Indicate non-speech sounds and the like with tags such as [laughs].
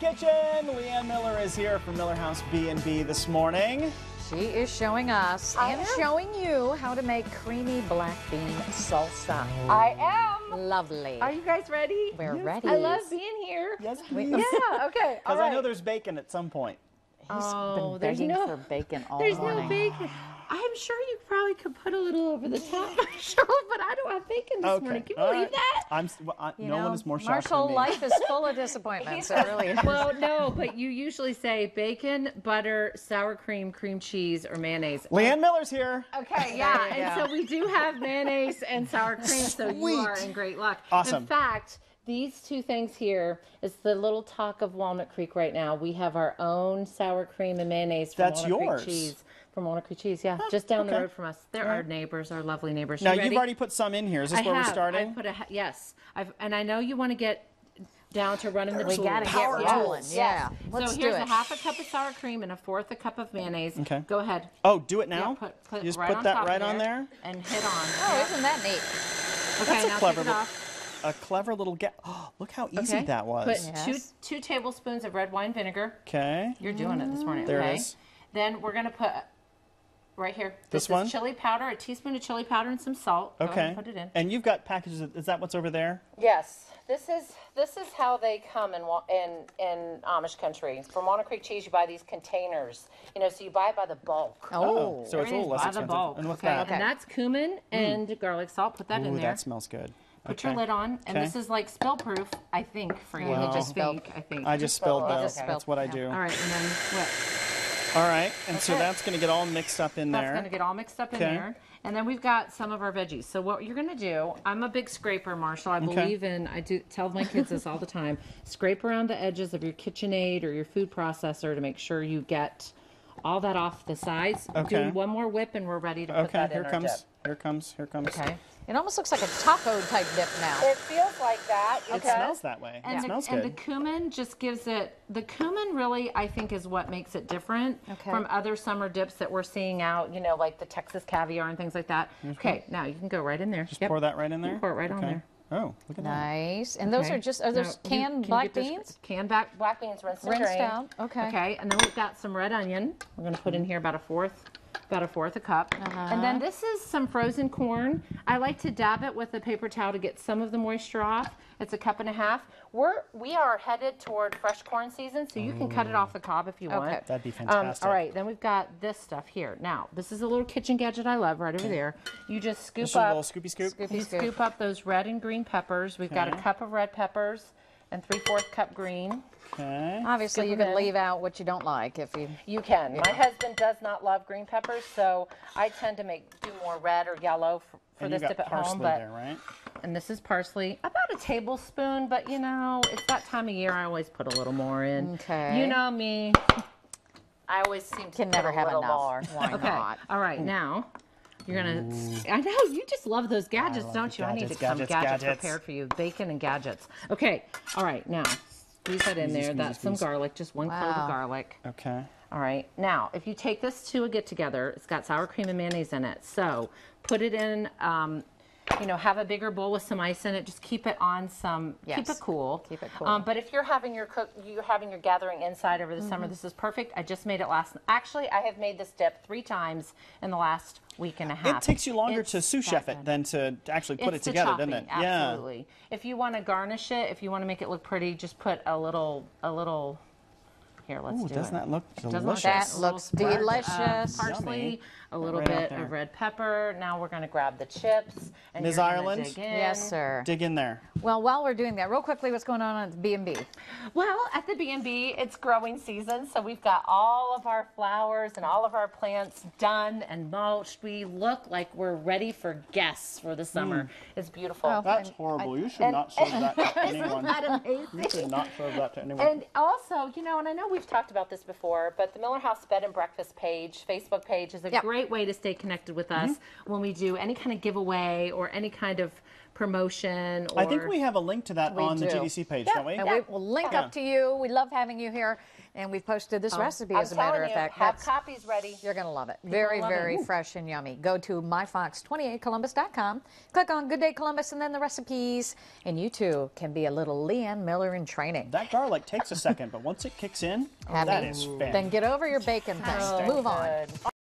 Kitchen. Lee Ann Miller is here from Miller House B&B this morning. She is showing us I and am. showing you how to make creamy black bean salsa. I am. Lovely. Are you guys ready? We're ready. I love being here. Yes, please. Yeah, okay. [laughs] Because I know there's bacon at some point. He's Oh, been there's begging no- for bacon all There's morning. no bacon. [sighs] [sighs] [sighs] I'm sure you probably could put a little over the top, [laughs] Marshall, but I don't have bacon this Okay. morning. Can you all believe right. that? I'm, s- well, I- You no know, one is more shocked Marshall, than me. life is full of disappointments. it really is. Well, no, but you usually say bacon, butter, sour cream, cream cheese, or mayonnaise. Lee Ann Miller's here. Okay, yeah, and so we do have mayonnaise and sour cream, so you are in great luck. Awesome. In fact, these two things here is the little talk of Walnut Creek right now. We have our own sour cream and mayonnaise from That's Walnut yours. Creek cheese. From Walnut Creek cheese, yeah, oh, just down the okay. road from us. They're our neighbors, our lovely neighbors. Now, You you've already put some in here. Is this I where have. we're starting? I put a yes, I've, and I know you want to get down to running the we tools. got to get Power rolling. tools. Yeah. So Let's here's do a half a cup of sour cream and a fourth a cup of mayonnaise. Okay. Go ahead. oh, do it now? Yeah, put, put you just right put that top of right on there? and hit on. Oh, isn't that neat? Okay, That's a now clever take it little- off. A clever little get. Oh, [gasps] look how easy Okay. that was. Put two Yes. two tablespoons of red wine vinegar. Okay. You're doing it this morning. There okay? is. Then we're gonna put right here. This is one? chili powder, a teaspoon of chili powder, and some salt. Go ahead Okay. and put it in. And you've got packages. Of, is that what's over there? Yes, this is this is how they come in in in Amish country. From Walnut Creek cheese, you buy these containers. You know, so you buy it by the bulk. Oh, oh so it's a little less by expensive. the bulk. And what's okay, that? and that's cumin hmm. and garlic salt. Put that in Ooh, there. that smells good. Put okay. your lid on, and Okay. this is like spill proof, I think, for you. Well, I just spilled. think, I think. I just spilled spilled. those. That's what I do. All right, and then what? All right, and so that's going to get all mixed up in That's there. That's going to get all mixed up in Okay. there. And then we've got some of our veggies. So what you're going to do, I'm a big scraper, Marshall. I Okay. believe in, I do tell my kids this all the time. Scrape around the edges of your KitchenAid or your food processor to make sure you get all that off the sides. Okay. Do one more whip and we're ready to put okay, that here in our comes, dip. here comes, here comes. Okay. It almost looks like a taco type dip now. It feels like that. It smells that way. And, it smells the, and good. the cumin just gives it the cumin really I think is what makes it different Okay. from other summer dips that we're seeing out, you know, like the Texas caviar and things like that. Okay, now you can go right in there. Just pour that right in there. pour it right on Okay. there. Oh, look at that. Nice. And those Okay. are just, are those Now, you- canned can you black beans? Canned back black beans rinsed, and Rinsed out. Okay. Okay, and then we've got some red onion. We're gonna put in here about a fourth, about a fourth a cup. And then this is some frozen corn. I like to dab it with a paper towel to get some of the moisture off. It's a cup and a half. We're we are headed toward fresh corn season, so you can cut it off the cob if you want. Okay. That'd be Um, fantastic. all right, then we've got this stuff here. Now, this is a little kitchen gadget I love right over there. You just scoop Just a up little scoopy scoop. Scoopy you scoop. scoop up those red and green peppers. We've got a cup of red peppers and three-fourth cup green. Okay. Obviously, Scoop you can in. leave out what you don't like if you. You can. My husband does not love green peppers, so I tend to make do more red or yellow for, for and this dip at parsley home. But there, right? and this is parsley, about a tablespoon. But you know, it's that time of year. I always put a little more in. Okay. You know me. I always seem to Can put never a have enough. more. Why [laughs] Okay. not? All right. Hmm. Now. You're gonna. I know you just love those gadgets, love don't the you? I need to gadgets, come gadgets, gadgets, gadgets. prepared for you. Bacon and gadgets. Okay. All right. Now squeeze that in Squeezy, there. squeezy, That's some garlic. Just one clove of garlic. Okay. All right. Now, if you take this to a get together, it's got sour cream and mayonnaise in it. So put it in, um, you know, have a bigger bowl with some ice in it. Just keep it on some, yes. keep it cool. Keep it cool. Um, but if you're having your cook, you're having your gathering inside over the summer, Mm-hmm. this is perfect. I just made it last. Actually, I have made this dip three times in the last week and a half. It takes you longer It's to sous chef it than to actually put It's it the together, doesn't it? chopping, Absolutely. If you want to garnish it, if you want to make it look pretty, just put a little, a little. Here, let's Yeah. Ooh, do doesn't it. that look Doesn't delicious? That looks squirt of uh, delicious. parsley, Yummy. a little Right bit of red pepper. Now we're going to grab the chips. And Ms. Ireland? dig in. Yes, sir. Dig in there. Well, while we're doing that, real quickly, what's going on at B&B? Well, at the B&B, it's growing season, so we've got all of our flowers and all of our plants done and mulched. We look like we're ready for guests for the summer. Hmm. It's beautiful. Oh. That's And horrible. you should and- not serve that to anyone. [laughs] Isn't that You should not serve that to anyone. And also, you know, and I know we've talked about this before, but the Miller House Bed and Breakfast page, Facebook page, is a Yep. great way to stay connected with us mm-hmm. when we do any kind of giveaway or any kind of promotion. Or I think we have a link to that We on the. GDC page, Yeah, don't we? And we will link Yeah. up to you. We love having you here. And we've posted this oh, recipe, as a matter of fact. have That's- copies ready. You're going to love it. Very, love it. very fresh and yummy. Go to myfox28columbus.com, click on Good Day Columbus, and then the recipes. And you too can be a little Lee Ann Miller in training. That garlic takes a second, but once it kicks in, that Happy. is Then get over your bacon thing. Move on. Good.